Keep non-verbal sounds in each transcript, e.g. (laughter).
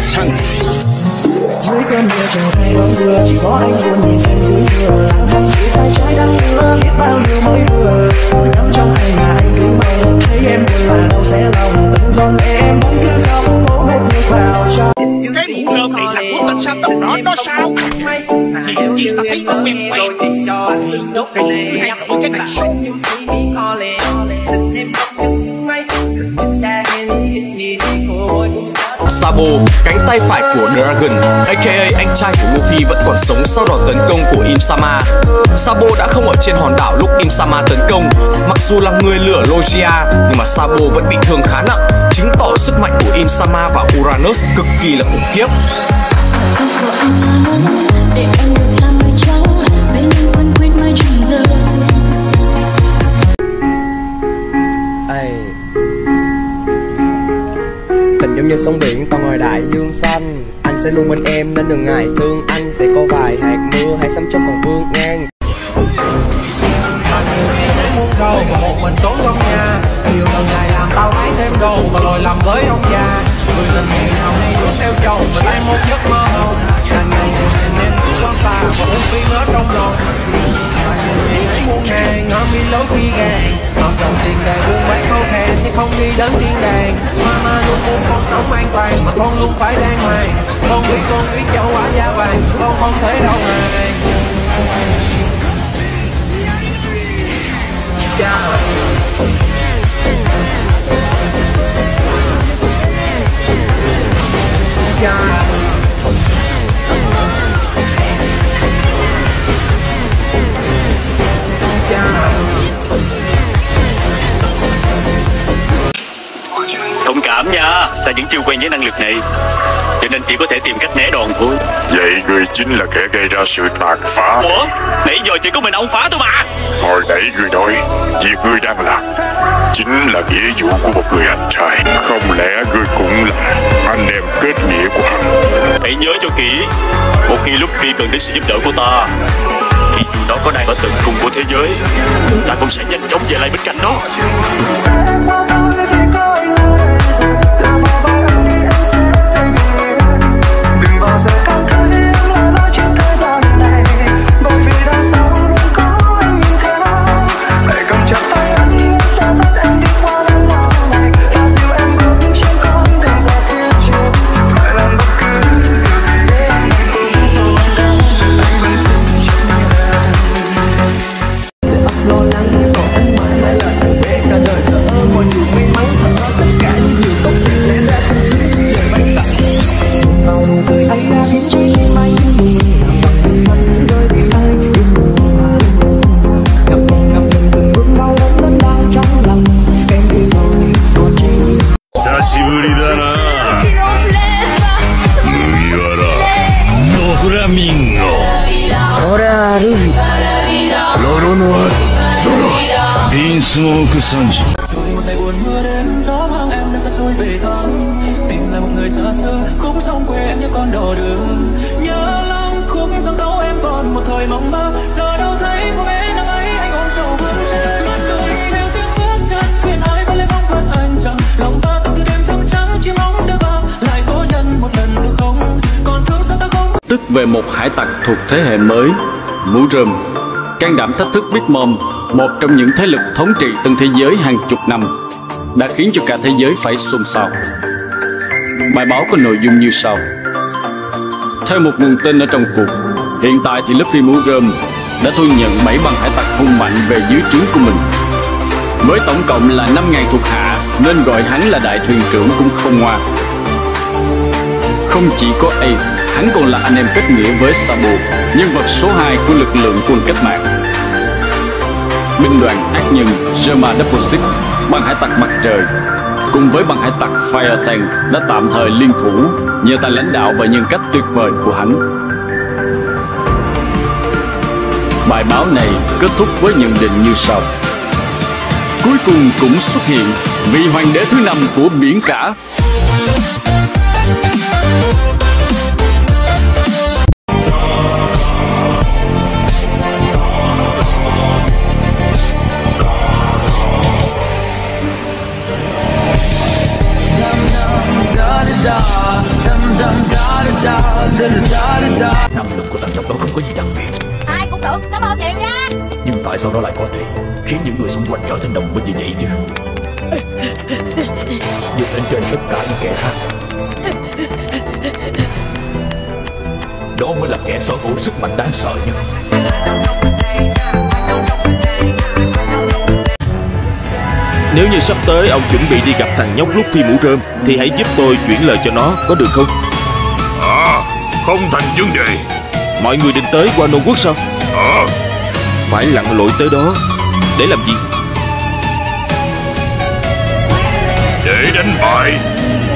chăng dưới cơn mưa trời hay đón mưa chỉ có anh buồn nhìn em dưới mưa lặng thầm chỉ phải trái đang mưa biết bao nhiêu mới vừa ngồi nắm trong hai nhà anh cứ mơ thấy em buồn là đâu sẽ lòng từng giọt lệ em vẫn cứ không cố hút nước vào trong cái mũ rơm này. Là của tịch sao tóc đỏ đó sao hiện chi ta thấy có quen quen tốt cô cứ hay nổi cái này suốt Sabo, cánh tay phải của Dragon, aka anh trai của Luffy vẫn còn sống sau đòn tấn công của Im Sama. Sabo đã không ở trên hòn đảo lúc Im Sama tấn công, mặc dù là người lửa Logia, nhưng mà Sabo vẫn bị thương khá nặng, chứng tỏ sức mạnh của Im Sama và Uranus cực kỳ là khủng khiếp. để em được làm như sông biển to ngoài đại dương xanh. Anh sẽ luôn bên em nên đừng ngại thương Anh. Sẽ có vài hạt mưa hay sắm cho còn vương ngang. Muốn đâu mà một mình trốn trong nhà nhiều lần ngày làm tao thấy thêm đồ và lồi làm với ông già người tình hẹn nào nay đuổi theo chồng và lấy một giấc mơ hồng Hàng ngày càng em cứ có xa và uống phi ở trong lòng Hãy muốn hàng Hôm mi lối khi gàng Hợp đồng tiền đầy buôn bán khó không đi đến thiên đàng Mama luôn muốn con sống an toàn. Mà con luôn phải đàng hoàng. Con biết con biết châu quả da vàng. Con không thể đâu hàng. Yeah. Chào vẫn chưa quen với năng lực này. Cho nên chỉ có thể tìm cách né đòn thôi. Vậy ngươi chính là kẻ gây ra sự tàn phá. Ủa, nãy giờ chỉ có mình ông phá thôi mà. Hồi nãy ngươi nói Việc ngươi đang làm Chính là nghĩa vụ của một người anh trai. Không lẽ ngươi cũng là Anh em kết nghĩa của hắn? Hãy nhớ cho kỹ Một khi Luffy cần đến sự giúp đỡ của ta Thì dù nó có đang ở tận cùng của thế giới Ta cũng sẽ nhanh chóng về lại bên cạnh nó 俺はルフィロロノアゾロビンスモークサンジ một ngày buồn mưa đến gió mang em đã xa xôi về thăm tìm lại một người xa xưa khúc sông quê em như con đò đường nhớ lòng khúc dòng tấu em còn một thời mong mơ giờ đâu thấy cô bé năm ấy anh ôm sầu bước trên mặt đôi theo tiếng bước chân khuyên ai có lên bóng phật anh chẳng lòng ta từng từ đêm thâm trắng chỉ mong được bao lại cố nhân một lần được không còn thương sao ta không tức về một hải tặc thuộc thế hệ mới mũ rơm can đảm thách thức Big Mom một trong những thế lực thống trị từng thế giới hàng chục năm đã khiến cho cả thế giới phải xôn xao. Bài báo có nội dung như sau. Theo một nguồn tin ở trong cuộc hiện tại thì Luffy mũ rơm đã thu nhận 7 băng hải tặc hung mạnh về dưới trướng của mình. Với tổng cộng là 5.000 thuộc hạ nên gọi hắn là đại thuyền trưởng cũng không ngoa. Không chỉ có Ace, hắn còn là anh em kết nghĩa với Sabu nhân vật số 2 của lực lượng quân cách mạng. Binh đoàn ác nhân Germa Double Six, băng hải tặc mặt trời, cùng với băng hải tặc Fire Tank đã tạm thời liên thủ nhờ tài lãnh đạo và nhân cách tuyệt vời của hắn. Bài báo này kết thúc với nhận định như sau. Cuối cùng cũng xuất hiện vị hoàng đế thứ năm của biển cả trở thành đồng minh như vậy chứ. Vượt lên trên tất cả những kẻ khác. Đó mới là kẻ sở hữu sức mạnh đáng sợ nhất. Nếu như sắp tới ông chuẩn bị đi gặp thằng nhóc Luffy mũ rơm Thì hãy giúp tôi chuyển lời cho nó có được không? À Không thành vấn đề. Mọi người định tới Wano Quốc sao? À. Phải lặn lội tới đó. Để làm gì Đánh bại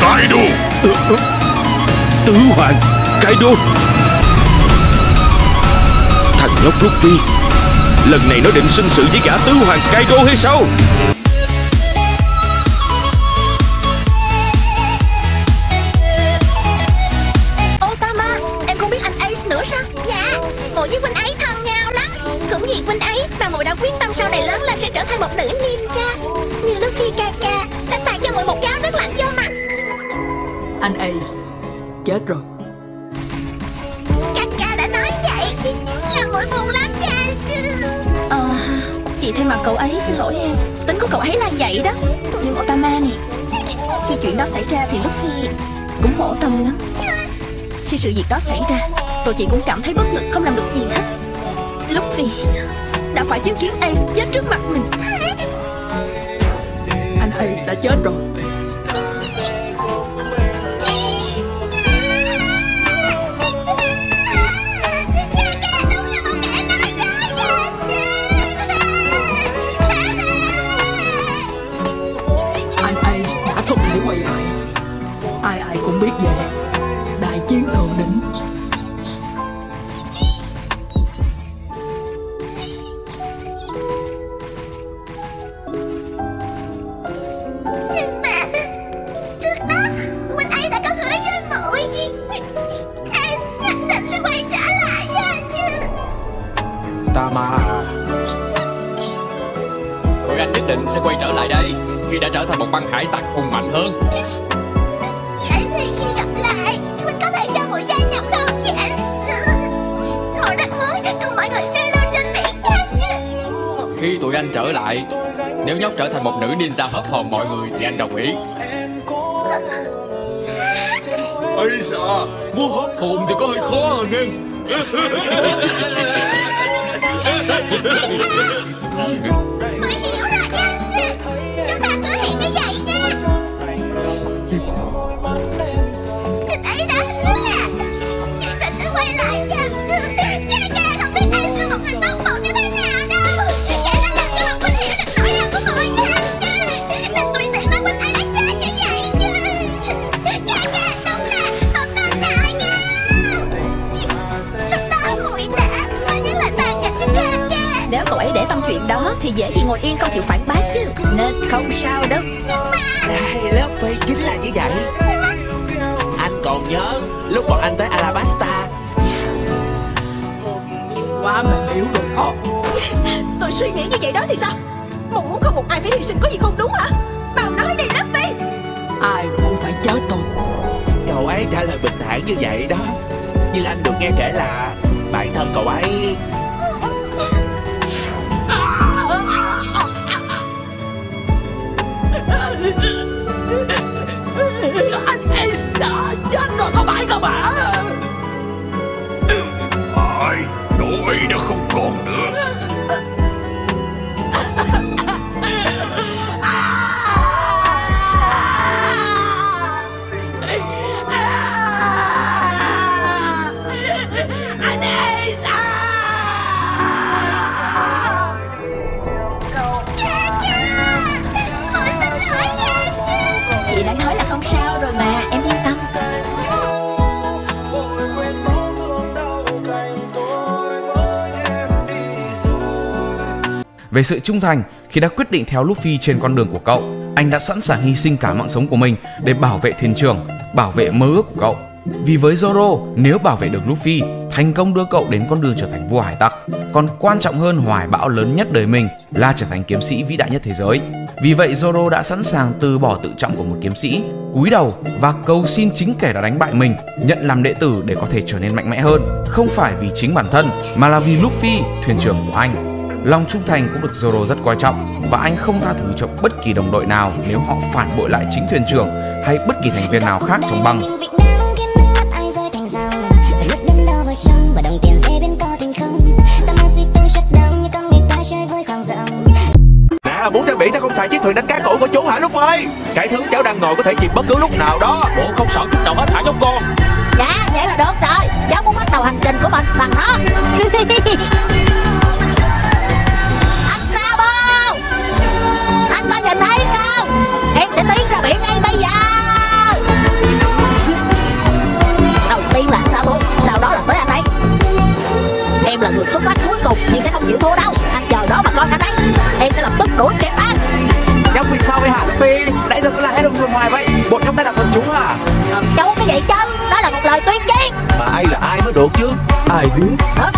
Kaido. Tứ Hoàng Kaido. Thằng nhóc Luffy Lần này nó định sinh sự với gã Tứ Hoàng Kaido hay sao? Otama, em không biết anh Ace nữa sao? Dạ, muội với huynh ấy thân nhau lắm. Cũng vì huynh ấy mà muội đã quyết tâm sau này lớn lên sẽ trở thành một nữ Anh Ace chết rồi. Kaka đã nói vậy. Làm muội buồn lắm cha Ờ, chị thay mặt cậu ấy xin lỗi em. Tính của cậu ấy là vậy đó. Nhưng Otama nè. Khi chuyện đó xảy ra thì Luffy cũng khổ tâm lắm. Khi sự việc đó xảy ra Tụi chị cũng cảm thấy bất lực không làm được gì hết. Luffy đã phải chứng kiến Ace chết trước mặt mình. Anh Ace đã chết rồi sẽ quay trở lại đây Khi đã trở thành một băng hải tặc hùng mạnh hơn. Vậy thì khi gặp lại Mình có thể cho muội gia nhập không sư Muội rất muốn cùng mọi người đi lên trên biển Khi tụi anh trở lại Nếu nhóc trở thành một nữ ninja hết hồn mọi người Thì anh đồng ý. (laughs) Da Muốn hết hồn thì có hơi khó à nên Muội để tâm chuyện đó Thì dễ gì ngồi yên không chịu phản bác chứ. Nên không sao đâu. Này, Luffy chính là như vậy. Anh còn nhớ lúc bọn anh tới Alabasta? Quá mình hiểu rồi. Đó Tôi suy nghĩ như vậy đó thì sao? Một muốn không một ai phải hy sinh có gì không đúng hả? Bao nói đi Luffy Ai cũng phải chết thôi Cậu ấy trả lời bình thản như vậy đó. Nhưng anh được nghe kể là Bản thân cậu ấy Phải Cậu ấy đã không còn nữa. Anh Chị đã nói là không sao rồi mà. Về sự trung thành, khi đã quyết định theo Luffy trên con đường của cậu, anh đã sẵn sàng hy sinh cả mạng sống của mình để bảo vệ thiên trường, bảo vệ mơ ước của cậu. Vì với Zoro, nếu bảo vệ được Luffy, thành công đưa cậu đến con đường trở thành vua hải tặc. Còn quan trọng hơn hoài bão lớn nhất đời mình là trở thành kiếm sĩ vĩ đại nhất thế giới. Vì vậy Zoro đã sẵn sàng từ bỏ tự trọng của một kiếm sĩ, cúi đầu và cầu xin chính kẻ đã đánh bại mình nhận làm đệ tử để có thể trở nên mạnh mẽ hơn. Không phải vì chính bản thân mà là vì Luffy, thuyền trưởng của anh. Lòng trung thành cũng được Zoro rất coi trọng và anh không tha thứ cho bất kỳ đồng đội nào nếu họ phản bội lại chính thuyền trưởng hay bất kỳ thành viên nào khác trong băng. Nè, muốn trang bị sao không xài chiếc thuyền đánh cá cũ của chú hả lúc ơi? Cái thứ cháu đang ngồi có thể chìm bất cứ lúc nào đó. Bộ không sợ chút nào hết hả nhóc con? Dạ, vậy là được ngoài vậy Bộ nhóc đã đặt thần chú à? Chú cái gì chứ Đó là một lời tuyên chiến Mà ai là ai mới được chứ? Ai biết? Được